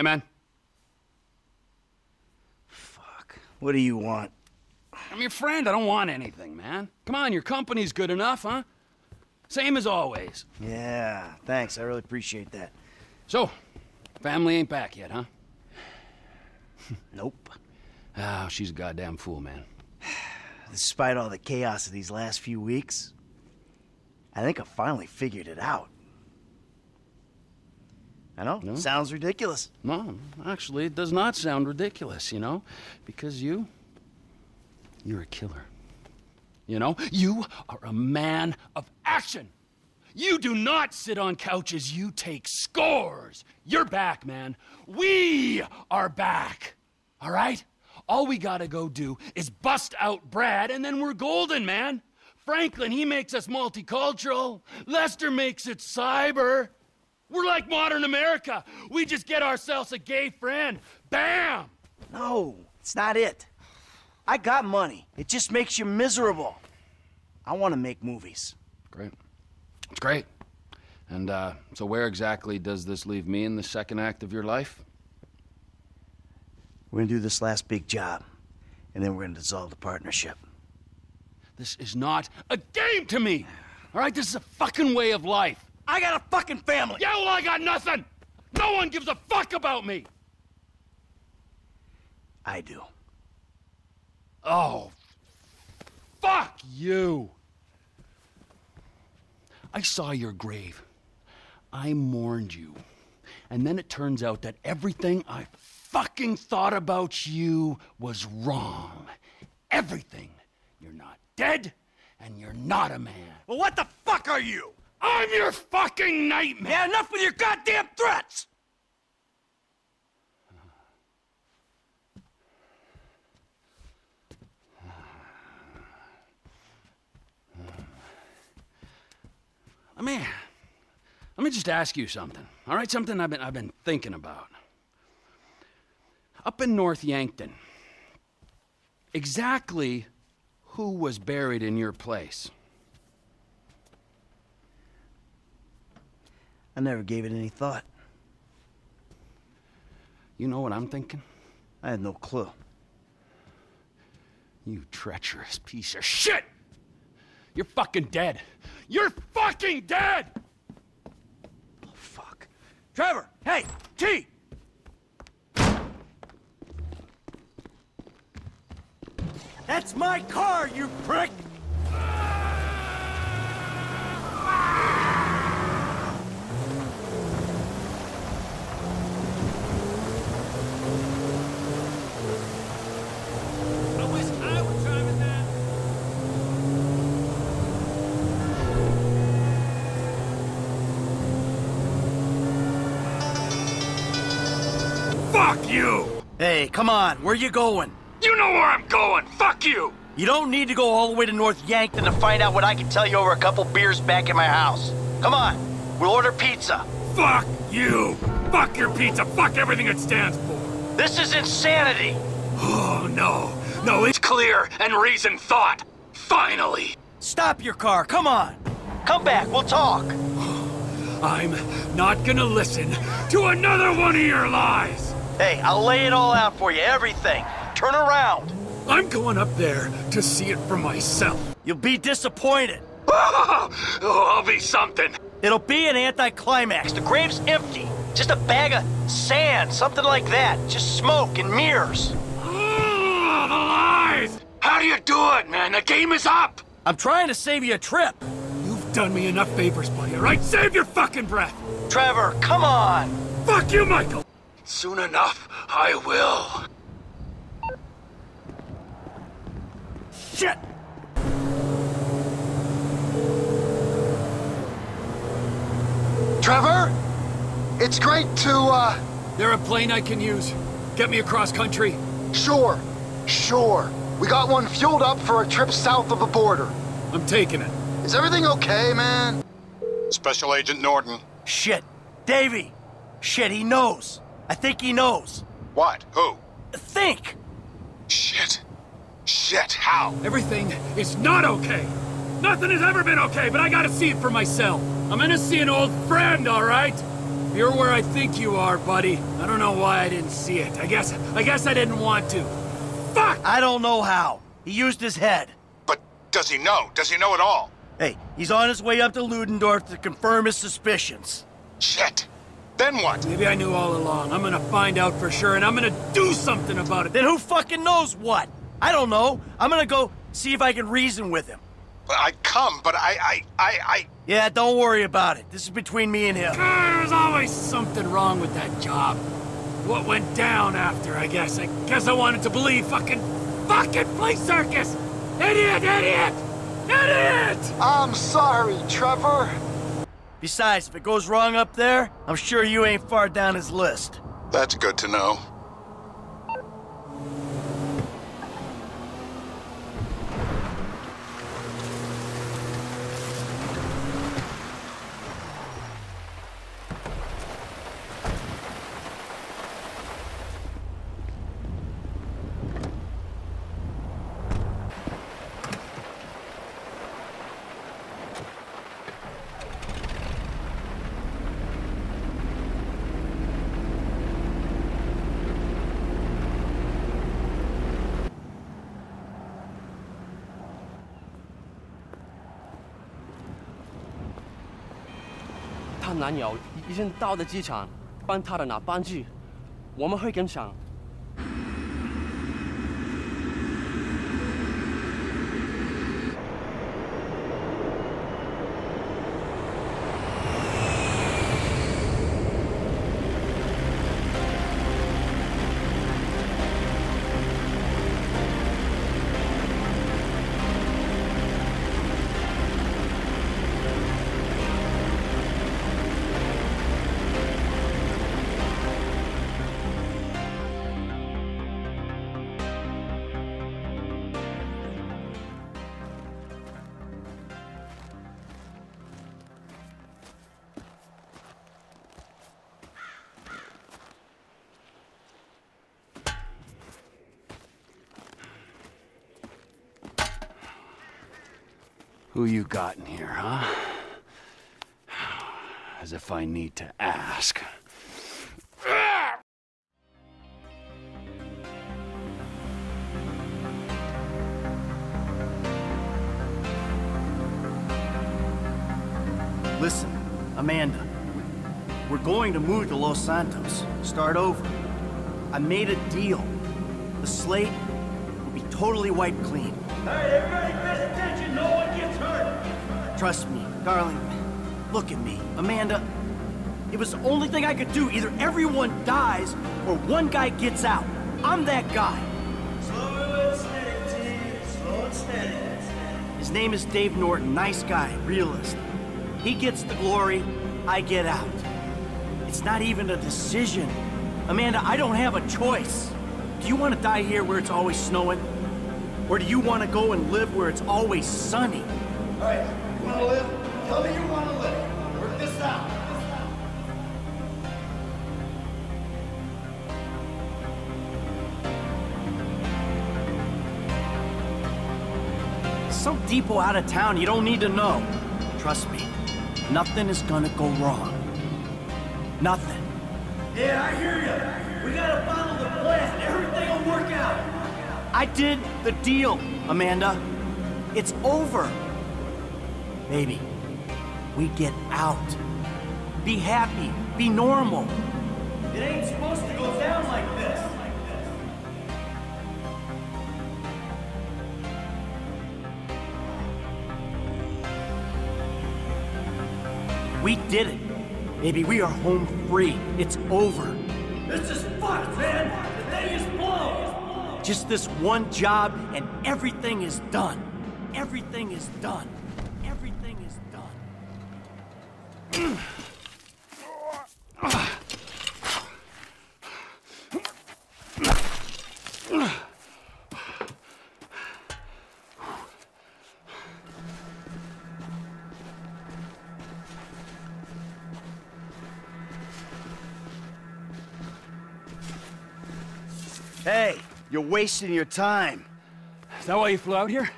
Hey, man. Fuck. What do you want? I'm your friend. I don't want anything, man. Come on, your company's good enough, huh? Same as always. Yeah, thanks. I really appreciate that. So, family ain't back yet, huh? Nope. Ah, she's a goddamn fool, man. Despite all the chaos of these last few weeks, I think I finally figured it out. I know, No? sounds ridiculous. No, actually, it does not sound ridiculous, you know? Because you. You're a killer. You know? You are a man of action. You do not sit on couches, you take scores. You're back, man. We are back. All right? All we gotta go do is bust out Brad, and then we're golden, man. Franklin, he makes us multicultural. Lester makes it cyber. We're like modern America. We just get ourselves a gay friend. Bam! No, it's not it. I got money. It just makes you miserable. I want to make movies. Great. It's great. And uh, so, where exactly does this leave me in the second act of your life? We're gonna do this last big job, and then we're gonna dissolve the partnership. This is not a game to me. All right, this is a fucking way of life. I got a fucking family! Yeah, well, I got nothing. No one gives a fuck about me. I do. Oh, fuck you. I saw your grave. I mourned you. And then it turns out that everything I fucking thought about you was wrong. Everything. You're not dead, and you're not a man. Well, what the fuck are you? I'm your fucking nightmare! Yeah, enough with your goddamn threats! Let me, let me just ask you something. All right, something I've been I've been thinking about. Up in North Yankton, exactly who was buried in your place? I never gave it any thought. You know what I'm thinking? I had no clue. You treacherous piece of shit! You're fucking dead. You're fucking dead! Oh, fuck. Trevor! Hey! T! That's my car, you prick! Fuck you! Hey, come on, where you going? You know where I'm going! Fuck you! You don't need to go all the way to North Yankton to find out what I can tell you over a couple beers back at my house. Come on, we'll order pizza. Fuck you! Fuck your pizza! Fuck everything it stands for! This is insanity! Oh no! No, it's clear and reason thought! Finally! Stop your car, come on! Come back, we'll talk! I'm not gonna listen to another one of your lies! Hey, I'll lay it all out for you, everything. Turn around. I'm going up there to see it for myself. You'll be disappointed. oh, I'll be something. It'll be an anticlimax. The grave's empty. Just a bag of sand, something like that. Just smoke and mirrors. Oh, the lies! How do you do it, man? The game is up! I'm trying to save you a trip. You've done me enough favors, buddy, all right? Save your fucking breath! Trevor, come on. Fuck you, Michael! Soon enough, I will. Shit! Trevor? It's great to, uh, There a plane I can use? Get me across country? sure, sure. We got one fueled up for a trip south of the border. I'm taking it. Is everything okay, man? Special Agent Norton. Shit. Davy. Shit, he knows. I think he knows. What? Who? Think. Shit. Shit, how? Everything is not okay. Nothing has ever been okay, but I gotta see it for myself. I'm gonna see an old friend, all right? You're where I think you are, buddy. I don't know why I didn't see it. I guess... I guess I didn't want to. Fuck! I don't know how. He used his head. But does he know? Does he know at all? Hey, he's on his way up to Ludendorff to confirm his suspicions. Shit. Then what? Maybe I knew all along. I'm gonna find out for sure, and I'm gonna do something about it. Then who fucking knows what? I don't know. I'm gonna go see if I can reason with him. Well, I'd come, but I, I, I, I... Yeah, don't worry about it. This is between me and him. Ah, There's always something wrong with that job. What went down after, I guess. I guess I wanted to believe fucking... Fucking play circus! Idiot, idiot! Idiot! I'm sorry, Trevor. Besides, if it goes wrong up there, I'm sure you ain't far down his list. That's good to know. “她男友已经到了机场，帮她的拿班机，我们会跟上。” Who you got in here, huh? As if I need to ask. Listen, Amanda. We're going to move to Los Santos. Start over. I made a deal. The slate will be totally wiped clean. Alright, everybody Trust me, darling. Look at me. Amanda, it was the only thing I could do. Either everyone dies or one guy gets out. I'm that guy. His name is Dave Norton. Nice guy, realist. He gets the glory, I get out. It's not even a decision. Amanda, I don't have a choice. Do you want to die here where it's always snowing? Or do you want to go and live where it's always sunny? Alright, you wanna live? Tell me you wanna live. Work this out. Some depot out of town you don't need to know. Trust me, nothing is gonna go wrong. Nothing. Yeah, I hear you. We gotta follow the plan. Everything will work out. I did the deal, Amanda. It's over. Baby, we get out. Be happy. Be normal. It ain't supposed to go down like this. We did it. Baby, we are home free. It's over. This is fucked, man. The thing is blown. Just this one job and everything is done. Everything is done. Everything is done. Hey, you're wasting your time. Is that why you flew out here?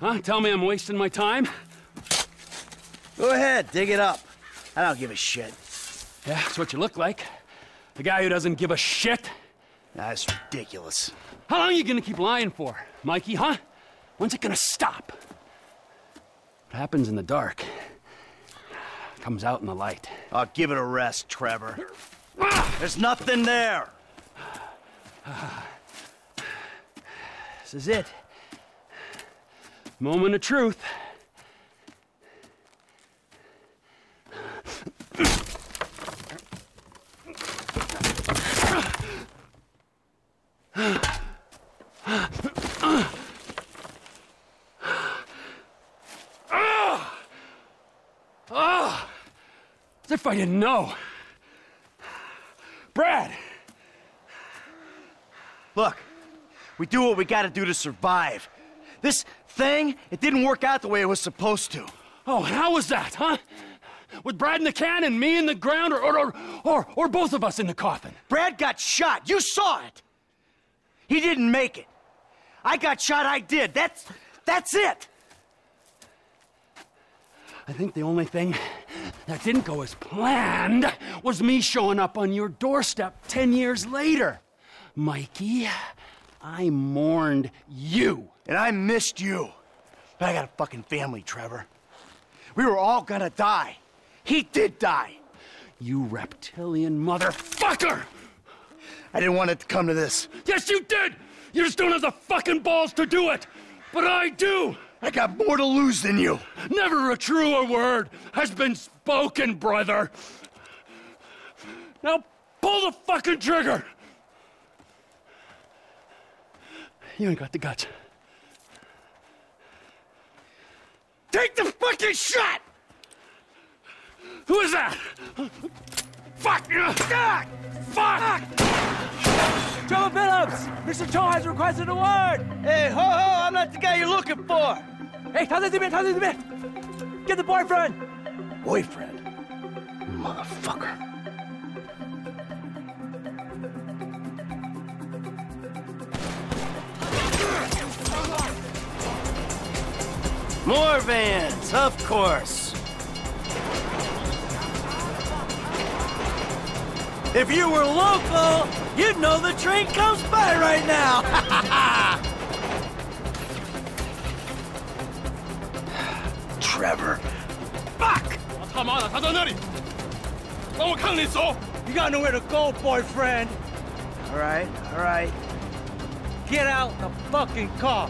Huh? Tell me I'm wasting my time? Go ahead, dig it up. I don't give a shit. Yeah, that's what you look like. The guy who doesn't give a shit. That's ridiculous. How long are you gonna keep lying for, Mikey, huh? When's it gonna stop? What happens in the dark comes out in the light. Oh, give it a rest, Trevor. Ah! There's nothing there. This is it. Moment of truth. As if I didn't know. Brad! Look, we do what we gotta do to survive. This thing, it didn't work out the way it was supposed to. Oh, and how was that, huh? With Brad in the can and me in the ground, or, or, or, or, or both of us in the coffin? Brad got shot. You saw it. He didn't make it. I got shot. I did. That's that's it. I think the only thing that didn't go as planned was me showing up on your doorstep 10 years later. Mikey, I mourned you. And I missed you. But I got a fucking family, Trevor. We were all gonna die. He did die. You reptilian motherfucker! I didn't want it to come to this. Yes, you did! You just don't have the fucking balls to do it! But I do! I got more to lose than you. Never a truer word has been spoken, brother. Now pull the fucking trigger! You ain't got the guts. Take the fucking shot! Who is that? Fuck! Ah! Fuck! Joe Phillips! Mr. Cho has requested a word! Hey, ho ho! I'm not the guy you're looking for! Hey, 타세지면, 타세지면! Get the boyfriend! Boyfriend? Motherfucker. More vans, of course! If you were local, you'd know the train comes by right now. Trevor. Fuck! 他妈的，他在那里！往我坑里走！ You got nowhere to go, boyfriend! All right, all right. Get out the fucking car!